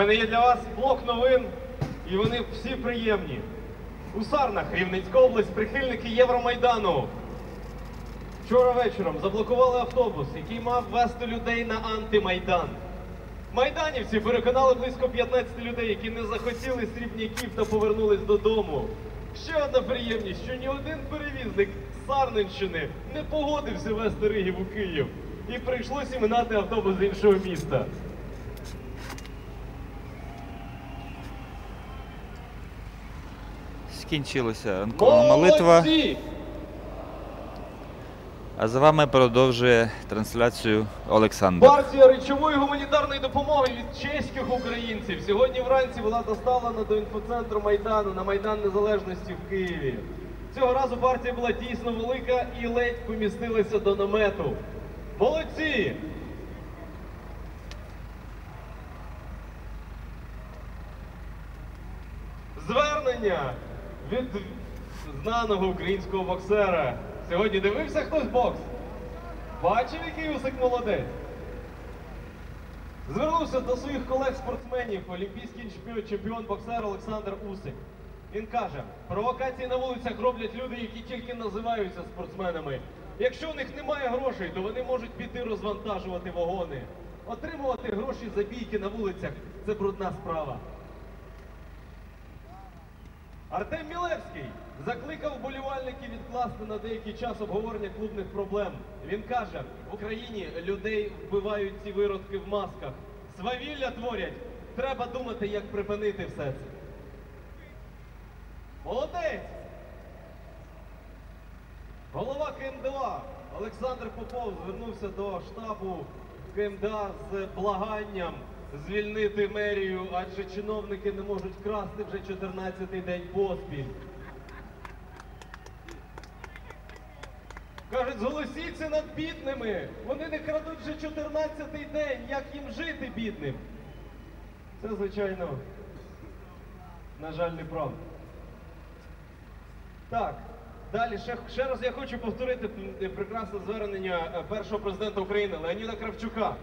мене є для вас блок новин, і вони всі приємні. У Сарнах, Рівненська область, прихильники Євромайдану. Вчора вечором заблокували автобус, який мав вести людей на антимайдан. Майданівці переконали близько 15 людей, які не захотіли срібняків та повернулись додому. Ще одна приємність, що ні один перевізник з Сарненщини не погодився вести Ригів у Київ. І прийшлося їм гнати автобус з іншого міста. Скінчилася ранкова молитва. А за вами продовжує трансляцію Олександр. Партія речової гуманітарної допомоги від чеських українців сьогодні вранці була доставлена до інфоцентру Майдану на Майдан Незалежності в Києві. Цього разу партія була дійсно велика і ледь помістилася до намету. Молодці! Звернення від знаного українського боксера. Сьогодні дивився хтось бокс? Бачив, який Усик молодець? Звернувся до своїх колег-спортсменів, олімпійський чемпіон, боксер Олександр Усик. Він каже, провокації на вулицях роблять люди, які тільки називаються спортсменами. Якщо у них немає грошей, то вони можуть піти розвантажувати вагони. Отримувати гроші за бійки на вулицях це брудна справа. Артем Мілевський закликав вболівальників відкласти на деякий час обговорення клубних проблем. Він каже, в Україні людей вбивають ці виродки в масках. Свавілля творять. Треба думати, як припинити все це. Молодець! Голова КМДА Олександр Попов звернувся до штабу КМДА з благанням звільнити мерію, адже чиновники не можуть красти вже 14-й день поспіль. Кажуть, зголосіться над бідними. Вони не крадуть вже 14-й день. Як їм жити бідним? Це, звичайно, на жаль, неправда. Так, далі ще, ще раз я хочу повторити прекрасне звернення е, першого президента України Леоніда Кравчука.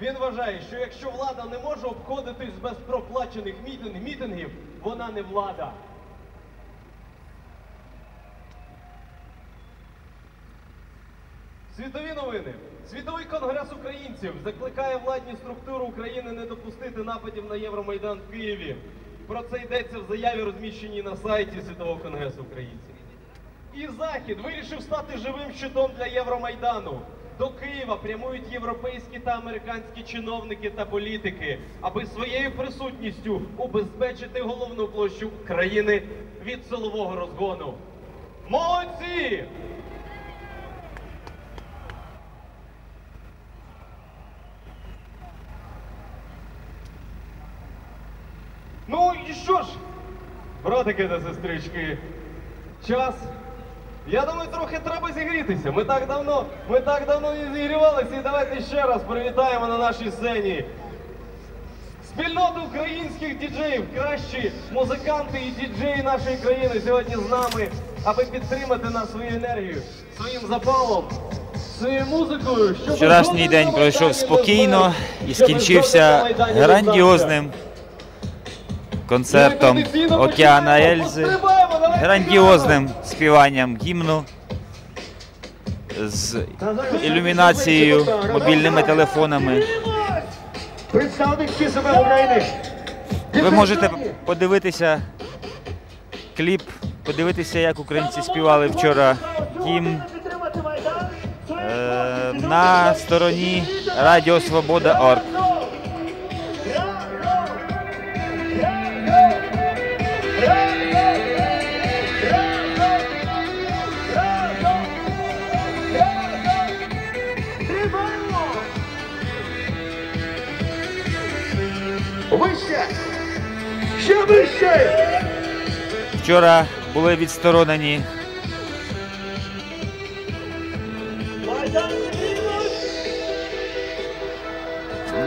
Він вважає, що якщо влада не може обходитись без проплачених мітинг, мітингів, вона не влада. Світові новини. Світовий конгрес українців закликає владні структури України не допустити нападів на Євромайдан в Києві. Про це йдеться в заяві, розміщеній на сайті Світового конгресу українців. І Захід вирішив стати живим щитом для Євромайдану. До Києва прямують європейські та американські чиновники та політики, аби своєю присутністю убезпечити головну площу країни від силового розгону. Молодці! Ну і що ж, братики та сестрички, час. Я думаю, трохи треба зігрітися. Ми так давно, ми так давно не зігрівалися, і давайте ще раз привітаємо на нашій сцені. Спільноту українських діджеїв, кращі музиканти і діджеї нашої країни сьогодні з нами, аби підтримати нас своєю енергією, своїм запалом, своєю музикою. щоб Вчорашній день пройшов спокійно і скінчився грандіозним концертом Океана Ельзи, грандіозним співанням гімну з ілюмінацією, мобільними телефонами. Представник себе України. Ви можете подивитися кліп, подивитися, як українці співали вчора гімн е, на стороні Радіо Свобода.орг. Вище! Ще вище! Вчора були відсторонені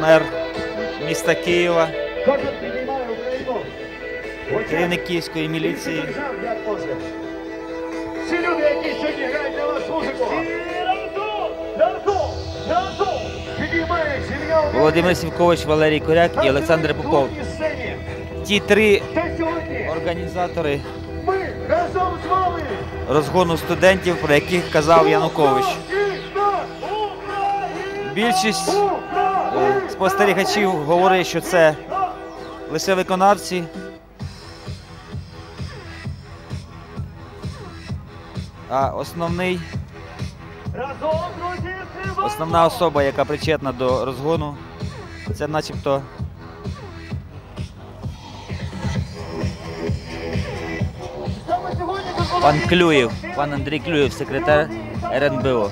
мер міста Києва, керівник київської міліції. Всі люди, які сьогодні грають для вас музику. Володимир Сівкович, Валерій Коряк і Олександр Попов. Ті три організатори розгону студентів, про яких казав Янукович. Більшість е, спостерігачів говорить, що це лише виконавці. А основний, основна особа, яка причетна до розгону, це начебто пан Клюєв, пан Андрій Клюєв, секретар РНБО.